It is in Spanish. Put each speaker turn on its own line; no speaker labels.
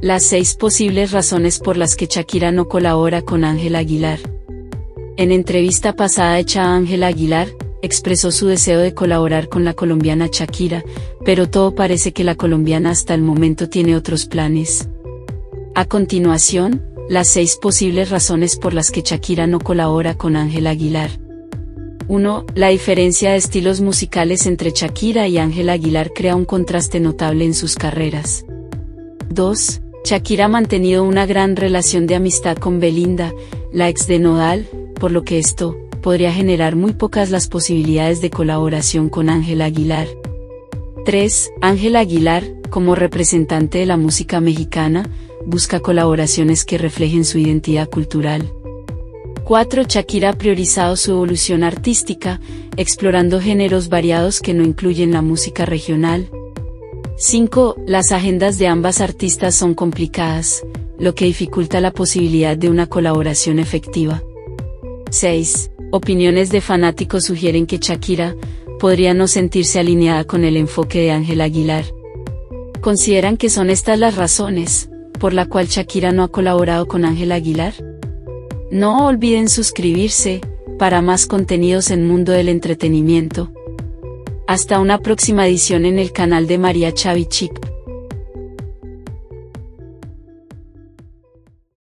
Las seis posibles razones por las que Shakira no colabora con Ángela Aguilar. En entrevista pasada hecha a Ángela Aguilar, expresó su deseo de colaborar con la colombiana Shakira, pero todo parece que la colombiana hasta el momento tiene otros planes. A continuación, las seis posibles razones por las que Shakira no colabora con Ángela Aguilar. 1. La diferencia de estilos musicales entre Shakira y Ángela Aguilar crea un contraste notable en sus carreras. 2. Shakira ha mantenido una gran relación de amistad con Belinda, la ex de Nodal, por lo que esto, podría generar muy pocas las posibilidades de colaboración con Ángela Aguilar. 3. Ángela Aguilar, como representante de la música mexicana, busca colaboraciones que reflejen su identidad cultural. 4. Shakira ha priorizado su evolución artística, explorando géneros variados que no incluyen la música regional. 5. Las agendas de ambas artistas son complicadas, lo que dificulta la posibilidad de una colaboración efectiva. 6. Opiniones de fanáticos sugieren que Shakira podría no sentirse alineada con el enfoque de Ángel Aguilar. ¿Consideran que son estas las razones por la cual Shakira no ha colaborado con Ángel Aguilar? No olviden suscribirse para más contenidos en Mundo del Entretenimiento. Hasta una próxima edición en el canal de María Chavichik.